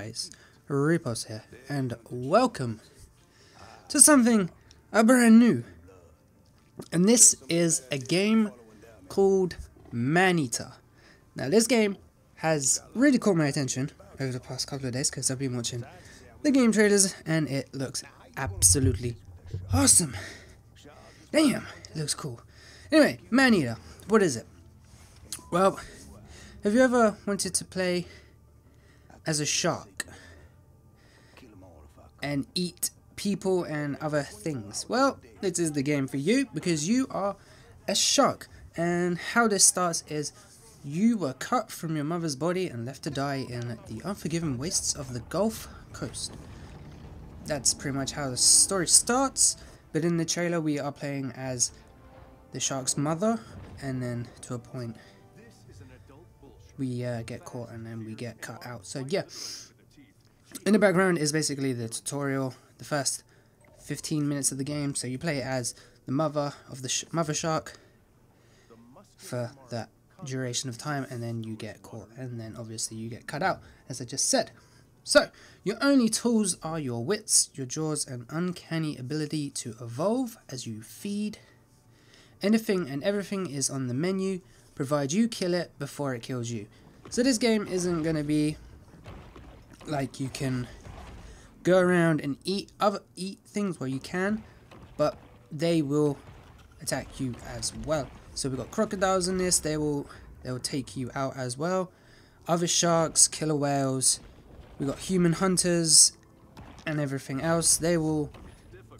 guys, Repulse here, and welcome to something brand new. And this is a game called Maneater. Now this game has really caught my attention over the past couple of days because I've been watching the game trailers and it looks absolutely awesome. Damn, it looks cool. Anyway, Maneater, what is it? Well, have you ever wanted to play as a shark and eat people and other things? Well, this is the game for you because you are a shark. And how this starts is you were cut from your mother's body and left to die in the unforgiving wastes of the Gulf Coast. That's pretty much how the story starts, but in the trailer we are playing as the shark's mother, and then to a point we uh, get caught and then we get cut out. So yeah, in the background is basically the tutorial, the first 15 minutes of the game. So you play it as the mother of the sh mother shark for that duration of time, and then you get caught, and then obviously you get cut out, as I just said. So, your only tools are your wits, your jaws, and uncanny ability to evolve as you feed. Anything and everything is on the menu, provide you kill it before it kills you. So this game isn't going to be like you can go around and eat other eat things where you can, but they will attack you as well. So we've got crocodiles in this, they will they will take you out as well. Other sharks, killer whales, we've got human hunters and everything else. They will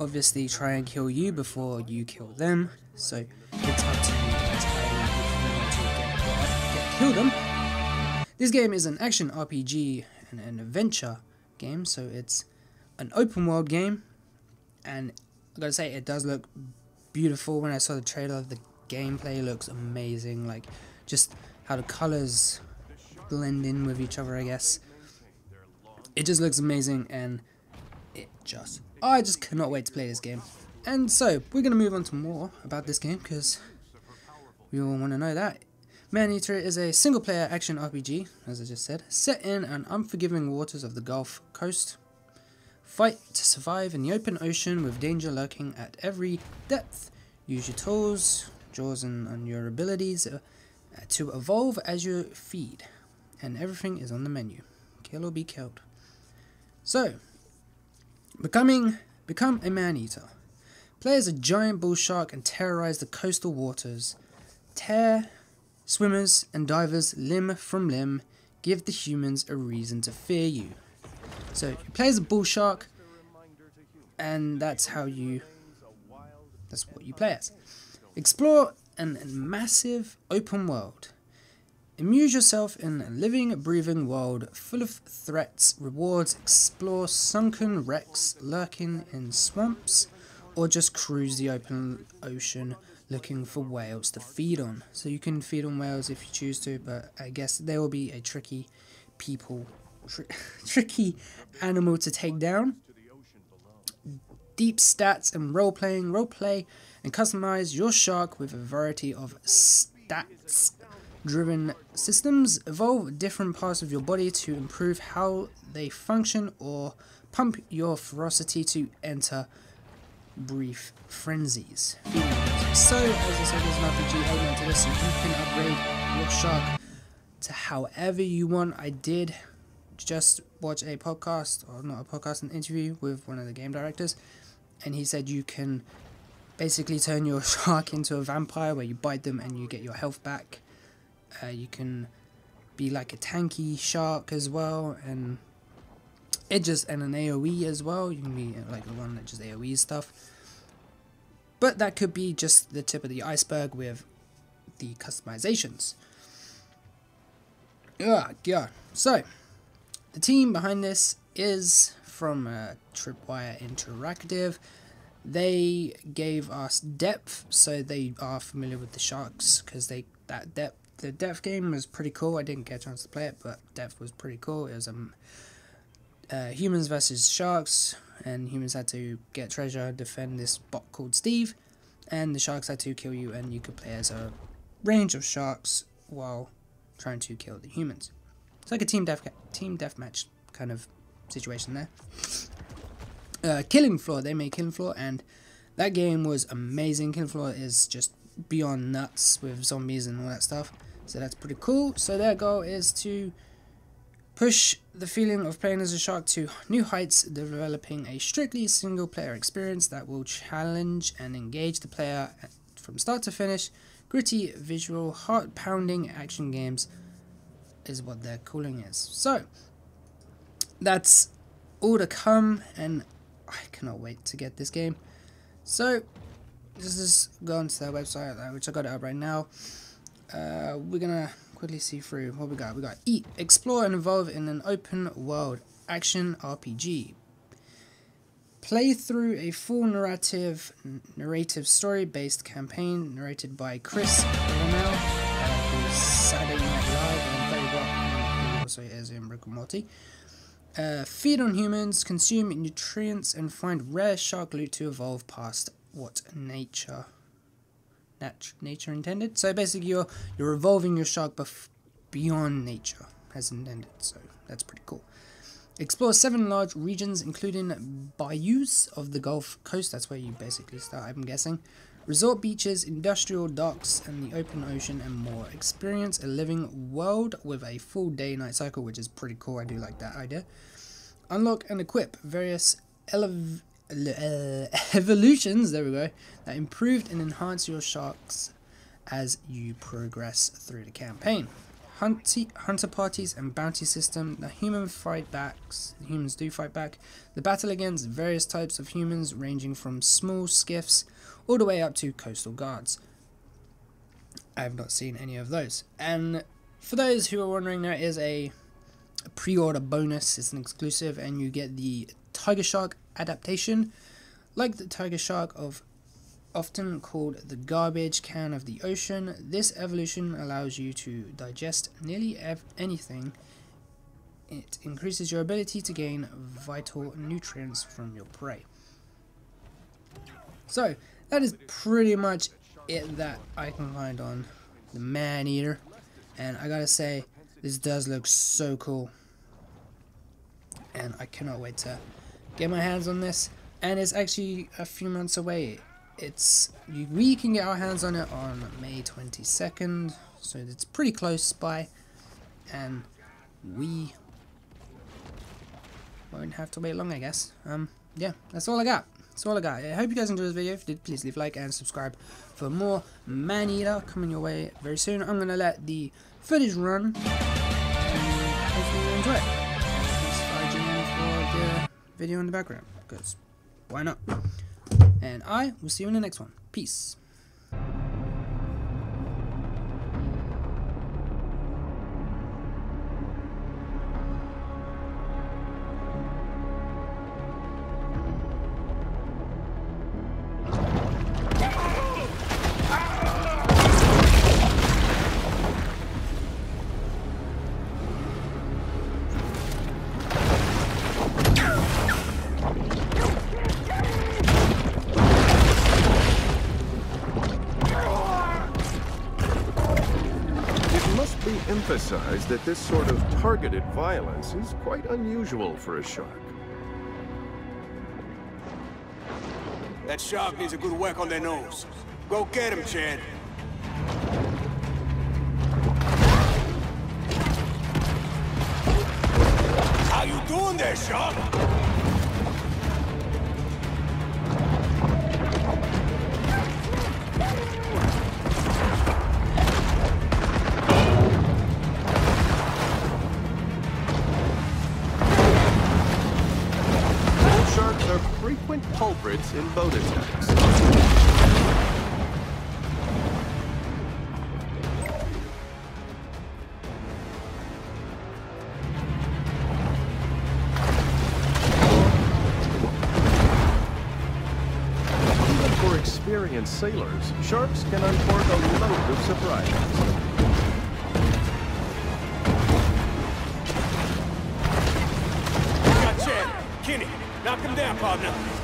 obviously try and kill you before you kill them. So it's up to you kill them. This game is an action RPG an adventure game, so it's an open world game, and I gotta say it does look beautiful. When I saw the trailer, the gameplay looks amazing. Like just how the colors blend in with each other, I guess. It just looks amazing, and it just I just cannot wait to play this game. And so we're gonna move on to more about this game because we all want to know that. Maneater is a single-player action RPG, as I just said, set in an unforgiving waters of the Gulf Coast. Fight to survive in the open ocean with danger lurking at every depth. Use your tools, jaws, and, and your abilities uh, to evolve as you feed. And everything is on the menu. Kill or be killed. So, becoming become a man-eater. Play as a giant bull shark and terrorize the coastal waters. Tear Swimmers and divers limb from limb give the humans a reason to fear you. So you play as a bull shark, and that's how you. That's what you play as. Explore a massive open world. Amuse yourself in a living, breathing world full of threats, rewards, explore sunken wrecks lurking in swamps, or just cruise the open ocean looking for whales to feed on. So you can feed on whales if you choose to, but I guess there will be a tricky people, tricky animal to take down. Deep stats and role playing, role play, and customize your shark with a variety of stats driven systems. Evolve different parts of your body to improve how they function or pump your ferocity to enter brief frenzies. So, as I said, there's an RPG element to this, so you can upgrade your shark to however you want. I did just watch a podcast, or not a podcast, an interview with one of the game directors, and he said you can basically turn your shark into a vampire where you bite them and you get your health back. Uh, you can be like a tanky shark as well, and it just and an AOE as well. You can be like the one that just AOE stuff. But that could be just the tip of the iceberg with the customizations. Yeah, yeah. So, the team behind this is from uh, Tripwire Interactive. They gave us depth, so they are familiar with the sharks because they that depth the depth game was pretty cool. I didn't get a chance to play it, but depth was pretty cool. It was um uh, humans versus sharks, and humans had to get treasure, defend this bot called Steve, and the sharks had to kill you, and you could play as a range of sharks while trying to kill the humans. It's like a team death team deathmatch kind of situation there. Uh, Killing Floor, they made Killing Floor, and that game was amazing. Killing Floor is just beyond nuts with zombies and all that stuff. So that's pretty cool. So their goal is to push the feeling of playing as a shark to new heights, developing a strictly single player experience that will challenge and engage the player from start to finish. Gritty, visual, heart pounding action games is what their calling is. So that's all to come, and I cannot wait to get this game. So this is go onto their website, uh, which I got it up right now. Uh, we're gonna quickly see through what we got. We got eat, explore and evolve in an open world action RPG. Play through a full narrative narrative story based campaign narrated by Chris uh, Saturday Night Live and Very who also is in Rick and Morty. Uh, feed on humans, consume nutrients, and find rare shark loot to evolve past what nature nat- nature intended. So basically, you're you're evolving your shark beyond nature as intended. So that's pretty cool. Explore seven large regions, including bayous of the Gulf Coast. That's where you basically start, I'm guessing. Resort beaches, industrial docks, and the open ocean, and more. Experience a living world with a full day night cycle, which is pretty cool. I do like that idea. Unlock and equip various elev- uh, evolutions, there we go, that improved and enhance your sharks as you progress through the campaign. Hunty, hunter parties and bounty system. The human fight backs. The humans do fight back. The battle against various types of humans, ranging from small skiffs all the way up to coastal guards. I have not seen any of those. And for those who are wondering, there is a, a pre-order bonus. It's an exclusive, and you get the Tiger Shark adaptation, like the Tiger Shark of often called the garbage can of the ocean, this evolution allows you to digest nearly anything. It increases your ability to gain vital nutrients from your prey. So, that is pretty much it that I can find on the Man-Eater. And I gotta say, this does look so cool. And I cannot wait to get my hands on this. And it's actually a few months away it's we can get our hands on it on May 22nd, so it's pretty close by, and we won't have to wait long, I guess. Um, yeah, that's all I got. That's all I got. I hope you guys enjoyed this video. If you did, please leave a like and subscribe for more Man-Eater coming your way very soon. I'm gonna let the footage run, and hopefully you enjoy it. Video in the background, because why not? And I will see you in the next one. Peace. Emphasize that this sort of targeted violence is quite unusual for a shark. That shark needs a good whack on their nose. Go get him, Chad. How you doing there, shark? Culprits in boat attacks. Even for experienced sailors, sharks can uncork a load of surprises. Knock him down, partner.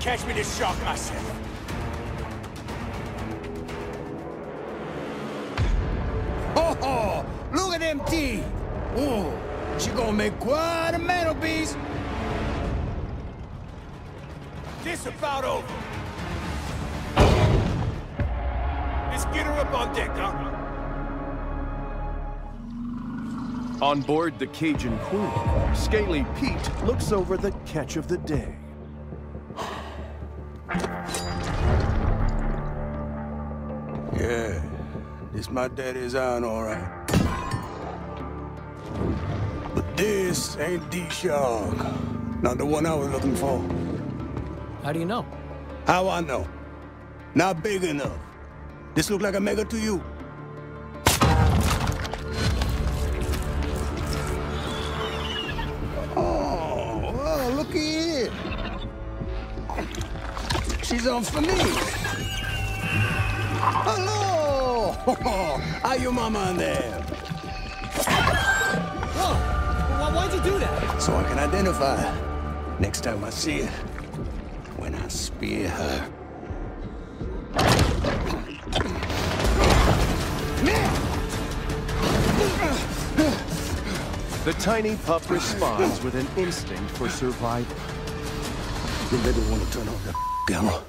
Catch me to shark myself. Ho ho! Look at them teeth! Whoa! She gonna make quite a mantelpiece! This about over. Let's get her up on deck, huh? On board the Cajun Queen, Scaly Pete looks over the catch of the day. Yeah, this my daddy's iron, all right. But this ain't the shark. Not the one I was looking for. How do you know? How I know? Not big enough. This look like a mega to you? Oh, well, look here. She's on for me. Hello! How you mama in there? Whoa! Why, why'd you do that? So I can identify her next time I see her. When I spear her. The tiny pup responds with an instinct for survival. You better want to turn off that camera.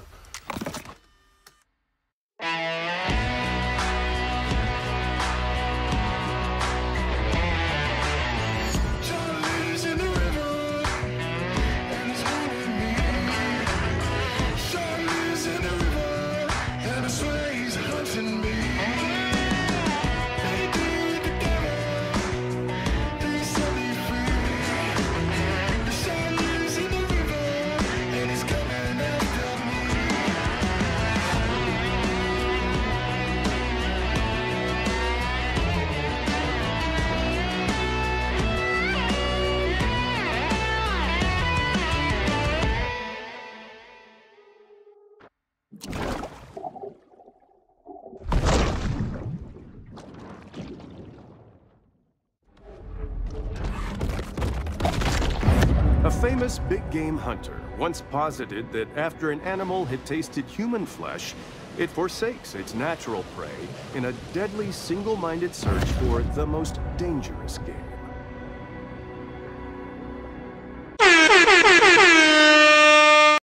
Famous big game hunter once posited that after an animal had tasted human flesh, it forsakes its natural prey in a deadly single minded search for the most dangerous game.